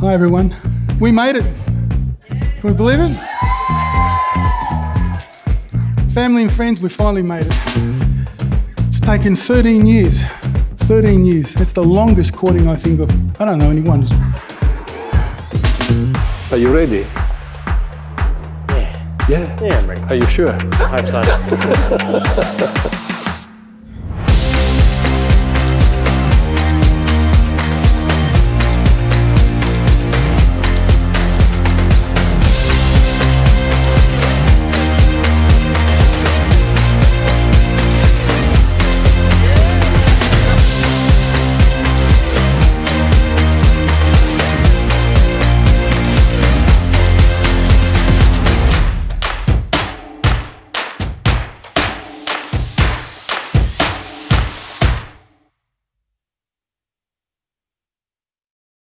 Hi, everyone. We made it. Can we believe it? Family and friends, we finally made it. It's taken 13 years. 13 years. That's the longest courting I think of. I don't know anyone. Are you ready? Yeah. Yeah. Yeah, I'm ready. Are you sure? I hope so.